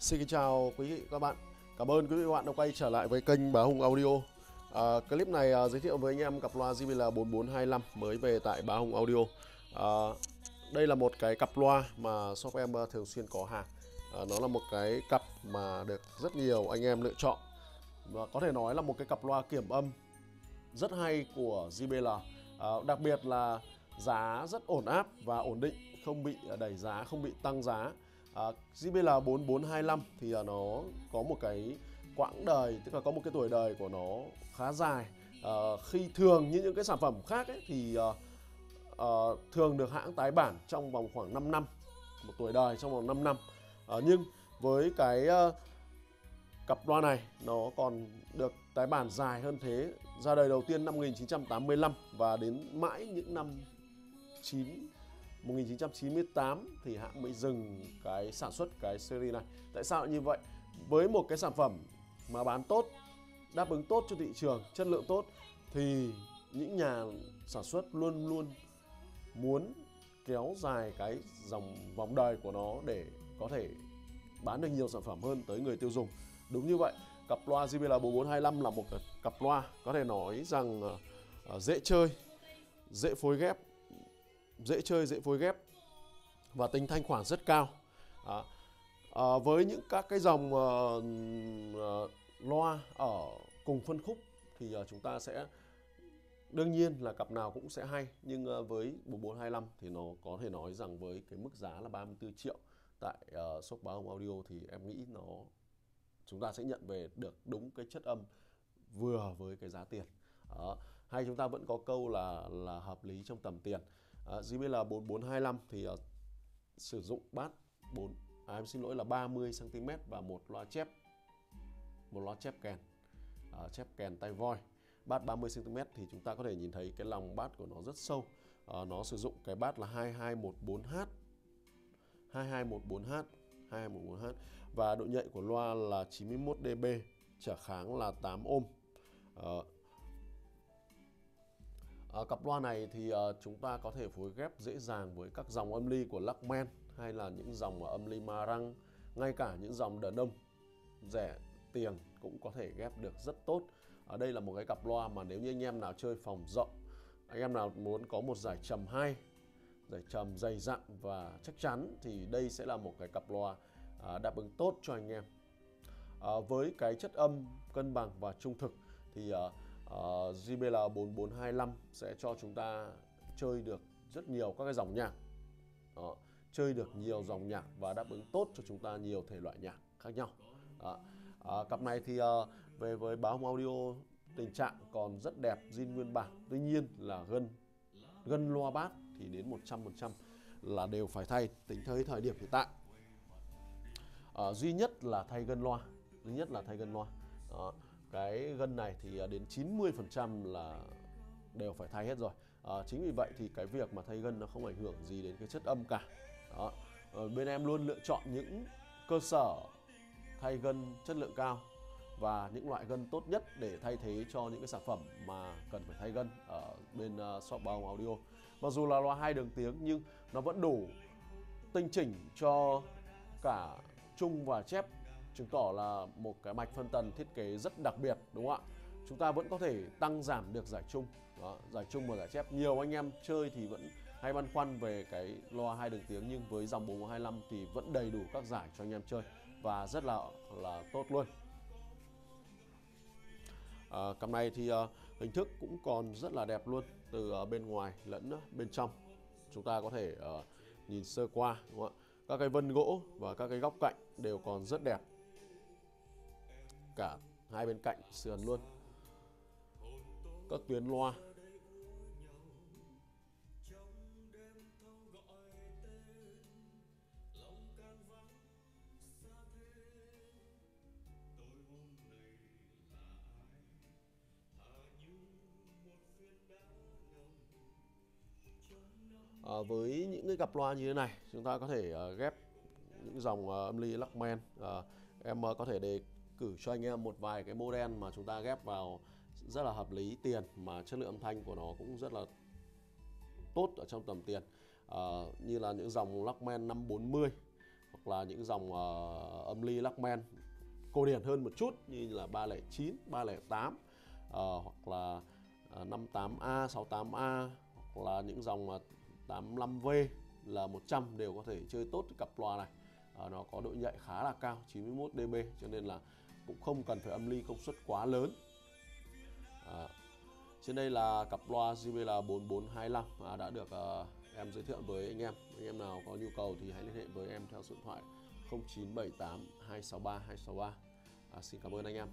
Xin kính chào quý vị các bạn. Cảm ơn quý vị và các bạn đã quay trở lại với kênh Bá Hùng Audio. À, clip này à, giới thiệu với anh em cặp loa JBL 4425 mới về tại Bá Hùng Audio. À, đây là một cái cặp loa mà shop em à, thường xuyên có hàng. À, nó là một cái cặp mà được rất nhiều anh em lựa chọn và có thể nói là một cái cặp loa kiểm âm rất hay của JBL. À, đặc biệt là giá rất ổn áp và ổn định, không bị đẩy giá, không bị tăng giá. À, JBL 4425 thì à, nó có một cái quãng đời tức là có một cái tuổi đời của nó khá dài. À, khi thường như những cái sản phẩm khác ấy, thì à, à, thường được hãng tái bản trong vòng khoảng 5 năm, một tuổi đời trong vòng 5 năm. À, nhưng với cái à, cặp loa này nó còn được tái bản dài hơn thế ra đời đầu tiên năm 1985 và đến mãi những năm 9 1998 thì hãng mới dừng cái sản xuất cái series này. Tại sao lại như vậy? Với một cái sản phẩm mà bán tốt, đáp ứng tốt cho thị trường, chất lượng tốt thì những nhà sản xuất luôn luôn muốn kéo dài cái dòng vòng đời của nó để có thể bán được nhiều sản phẩm hơn tới người tiêu dùng. Đúng như vậy, cặp loa JBL 4425 là một cặp loa có thể nói rằng ờ, ờ, dễ chơi, dễ phối ghép dễ chơi dễ phối ghép và tính thanh khoản rất cao. À, à, với những các cái dòng à, à, loa ở cùng phân khúc thì à, chúng ta sẽ đương nhiên là cặp nào cũng sẽ hay nhưng à, với 4425 thì nó có thể nói rằng với cái mức giá là 34 triệu tại uh, shop báo audio thì em nghĩ nó chúng ta sẽ nhận về được đúng cái chất âm vừa với cái giá tiền. À, hay chúng ta vẫn có câu là là hợp lý trong tầm tiền uh, JBL 4425 thì uh, sử dụng bát 4 à, em xin lỗi là 30 cm và một loa chép một loa chép kèn uh, chép kèn tay voi. Bát 30 cm thì chúng ta có thể nhìn thấy cái lòng bát của nó rất sâu. Uh, nó sử dụng cái bát là 2214H 2214H 2214H và độ nhạy của loa là 91 dB trở kháng là 8 ohm. Uh, À, cặp loa này thì uh, chúng ta có thể phối ghép dễ dàng với các dòng âm ly của Luckman hay là những dòng ờ, âm ly Marang, ngay cả những dòng đờn âm rẻ tiền cũng có thể ghép được rất tốt. Ở đây là một cái cặp loa mà nếu như anh em nào chơi phòng rộng, anh em nào muốn có một giải trầm hay, giải trầm dày dặn và chắc chắn thì đây sẽ là một cái cặp loa uh, đáp ứng tốt cho anh em. À, với cái chất âm cân bằng và trung thực thì uh, uh, JBL 4425 sẽ cho chúng ta chơi được rất nhiều các cái dòng nhạc. Đó, chơi được nhiều dòng nhạc và đáp ứng tốt cho chúng ta nhiều thể loại nhạc khác nhau. Đó. À, cặp này thì uh, về với báo audio tình trạng còn rất đẹp zin nguyên bản. Tuy nhiên là gân gân loa bát thì đến 100% là đều phải thay tính tới thời điểm hiện tại. Uh, duy nhất là thay gân loa duy nhất là thay gân loa. Đó cái gân này thì à, đến 90% là đều phải thay hết rồi. À, chính vì vậy thì cái việc mà thay gân nó không ảnh hưởng gì đến cái chất âm cả. Đó. À, bên em luôn lựa chọn những cơ sở thay gân chất lượng cao và những loại gân tốt nhất để thay thế cho những cái sản phẩm mà cần phải thay gân ở bên uh, shop bao audio. Mặc dù là loa hai đường tiếng nhưng nó vẫn đủ tinh chỉnh cho cả chung và chép chứng tỏ là một cái mạch phân tần thiết kế rất đặc biệt đúng không ạ? Chúng ta vẫn có thể tăng giảm được giải chung. Đó, giải chung và giải chép. Nhiều anh em chơi thì vẫn hay băn khoăn về cái loa hai đường tiếng nhưng với dòng 4125 thì vẫn đầy đủ các giải cho anh em chơi và rất là là tốt luôn. À, cặp này thì uh, hình thức cũng còn rất là đẹp luôn từ uh, bên ngoài lẫn uh, bên trong. Chúng ta có thể uh, nhìn sơ qua đúng không ạ? Các cái vân gỗ và các cái góc cạnh đều còn rất đẹp cả hai bên cạnh sườn luôn. Các tuyến loa. À, với những cái cặp loa như thế này chúng ta có thể uh, ghép những dòng uh, âm ly Luckman uh, à, em uh, có thể đề cử cho anh em một vài cái model mà chúng ta ghép vào rất là hợp lý. Tiền mà chất lượng âm thanh của nó cũng rất là tốt ở trong tầm tiền. À, như là những dòng Lockman 540 hoặc là những dòng uh, âm ly Lockman cổ điển hơn một chút như là 309, 308 uh, hoặc là uh, 58A, 68A hoặc là những dòng ờ, uh, 85V là 100 đều có thể chơi tốt cặp loa này. Uh, nó có độ nhạy khá là cao 91 dB cho nên là cũng không cần phải âm ly công suất quá lớn. À, trên đây là cặp loa JBL 4425 à, đã được à, em giới thiệu với anh em. Anh em nào có nhu cầu thì hãy liên hệ với em theo số điện thoại 0978 263 263 à, xin cảm ơn anh em.